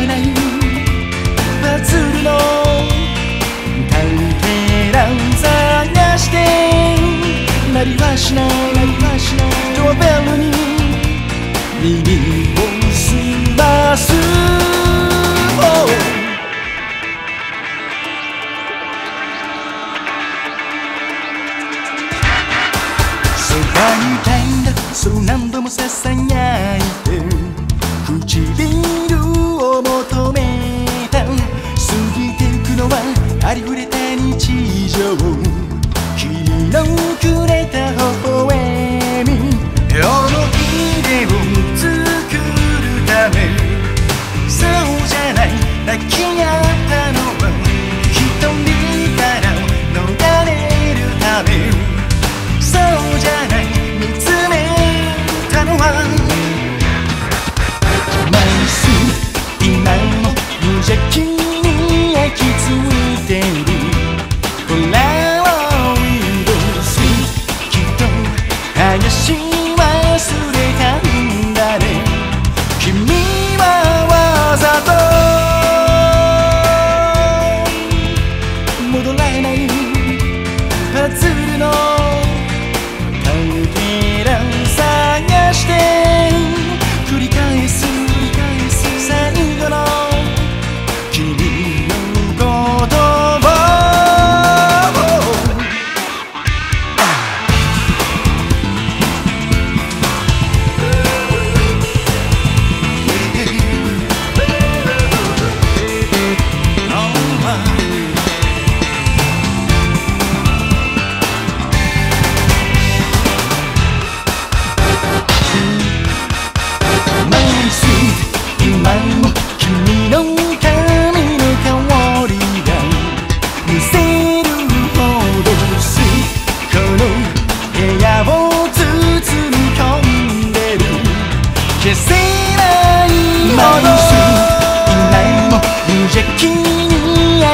らないバズるの。関係なん探して。なりはしない。ドアベルに耳を澄ます、oh! そう何度もささやい nấu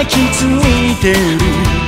きついてる。